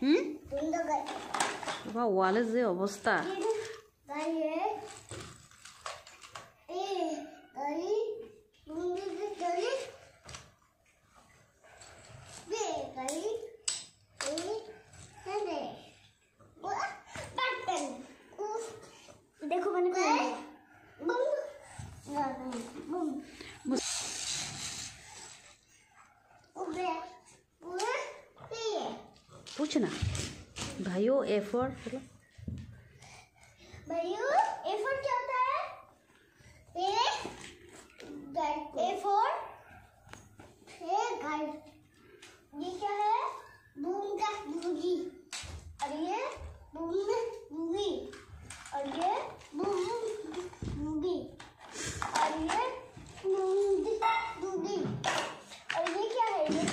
হুম বা ওয়ালের যে অবস্থা দেখো মানে बम पूछ ना भाइयों ए चलो फॉर क्या होता है? ए घर ये क्या है? बूम का बूगी और ये बूम बूगी और ये बूम बूगी और ये बूम बूगी और ये क्या है? ये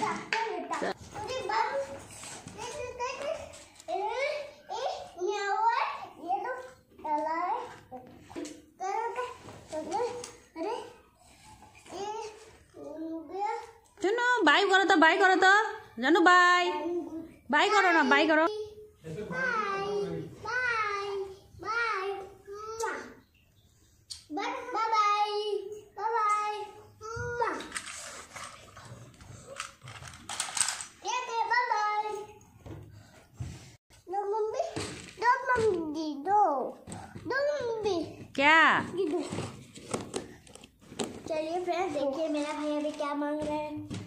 Bye. Mwah. Yeah, yeah, bye bye. No, mummy. No, mummy. No. No, mummy. क्या चलिए फ्रेंड्स देखिए मेरा भाई अभी क्या मांग रहा है